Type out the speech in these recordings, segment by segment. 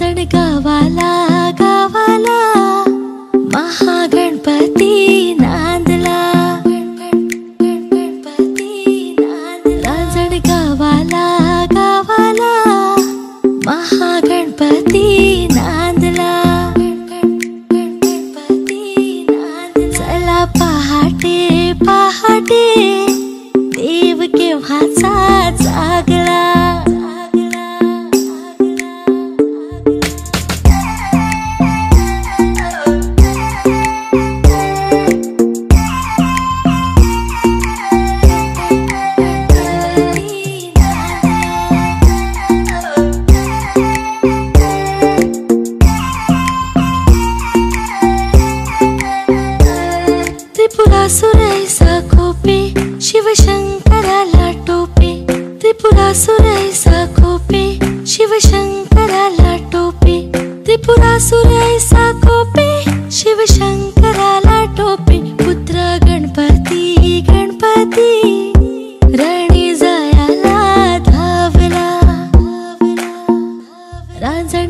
रांजण गावाला गावाला। महागणपती नांदला। रांजण गावाला गावाला। महागणपती नांदला। चला पहाटे पहाटे। देव केव्हाचा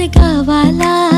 కావాలా